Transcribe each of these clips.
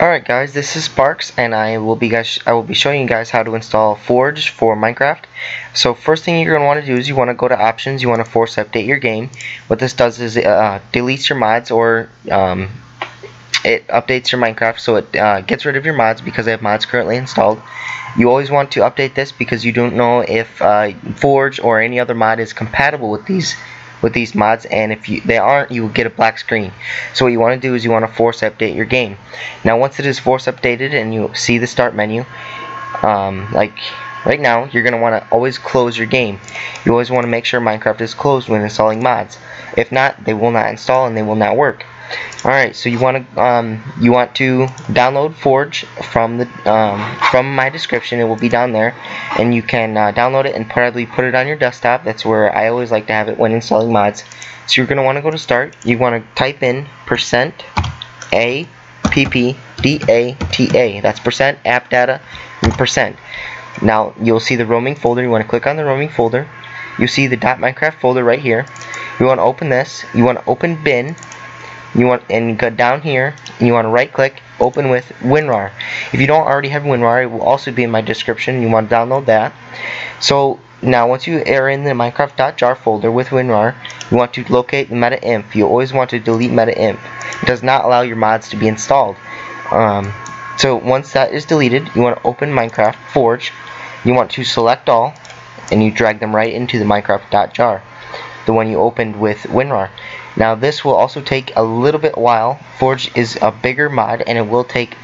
Alright guys, this is Sparks and I will be guys I will be showing you guys how to install Forge for Minecraft. So first thing you're going to want to do is you want to go to options, you want to force update your game. What this does is it uh, deletes your mods or um, it updates your Minecraft so it uh, gets rid of your mods because I have mods currently installed. You always want to update this because you don't know if uh, Forge or any other mod is compatible with these with these mods and if you, they aren't you will get a black screen. So what you want to do is you want to force update your game. Now once it is force updated and you see the start menu um, like right now you're going to want to always close your game. You always want to make sure Minecraft is closed when installing mods. If not they will not install and they will not work Alright, so you want to um, you want to download Forge from the um, from my description. It will be down there, and you can uh, download it and probably put it on your desktop. That's where I always like to have it when installing mods. So you're gonna want to go to Start. You want to type in percent a p p d a t a. That's percent app data and percent. Now you'll see the roaming folder. You want to click on the roaming folder. You see the .minecraft folder right here. You want to open this. You want to open bin you want and go down here and you want to right click open with WinRAR. If you don't already have WinRAR it will also be in my description. You want to download that. So now once you are in the minecraft.jar folder with WinRAR you want to locate the meta-inf you always want to delete meta-inf it does not allow your mods to be installed. Um, so once that is deleted you want to open Minecraft Forge. You want to select all and you drag them right into the minecraft.jar the one you opened with WinRAR now this will also take a little bit while. Forge is a bigger mod and it will take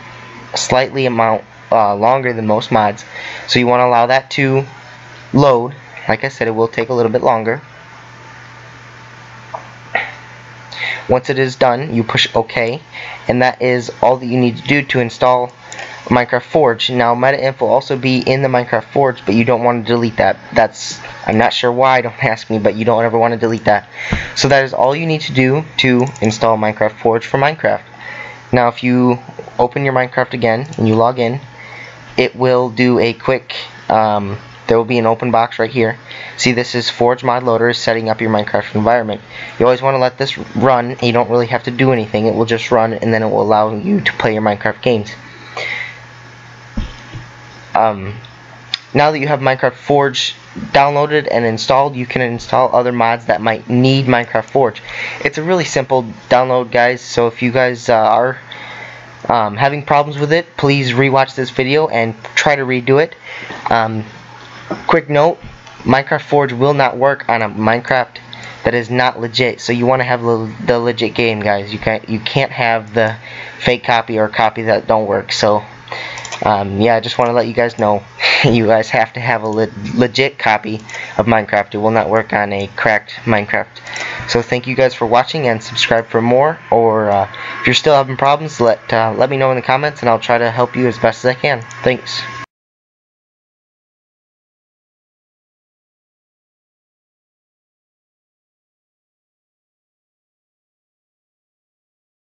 slightly amount uh, longer than most mods. So you want to allow that to load. Like I said, it will take a little bit longer. Once it is done, you push OK, and that is all that you need to do to install Minecraft Forge. Now, meta-inf will also be in the Minecraft Forge, but you don't want to delete that. That's, I'm not sure why, don't ask me, but you don't ever want to delete that. So that is all you need to do to install Minecraft Forge for Minecraft. Now, if you open your Minecraft again, and you log in, it will do a quick, um, there will be an open box right here. See, this is Forge Mod Loader is setting up your Minecraft environment. You always want to let this run. You don't really have to do anything. It will just run, and then it will allow you to play your Minecraft games um, now that you have Minecraft Forge downloaded and installed, you can install other mods that might need Minecraft Forge. It's a really simple download, guys, so if you guys uh, are um, having problems with it, please rewatch this video and try to redo it. Um, quick note, Minecraft Forge will not work on a Minecraft that is not legit. So you want to have the legit game, guys. You can't you can't have the fake copy or copy that don't work. So um, yeah, I just want to let you guys know you guys have to have a le legit copy of Minecraft. It will not work on a cracked Minecraft. So thank you guys for watching and subscribe for more. Or uh, if you're still having problems, let uh, let me know in the comments and I'll try to help you as best as I can. Thanks.